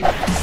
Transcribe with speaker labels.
Speaker 1: you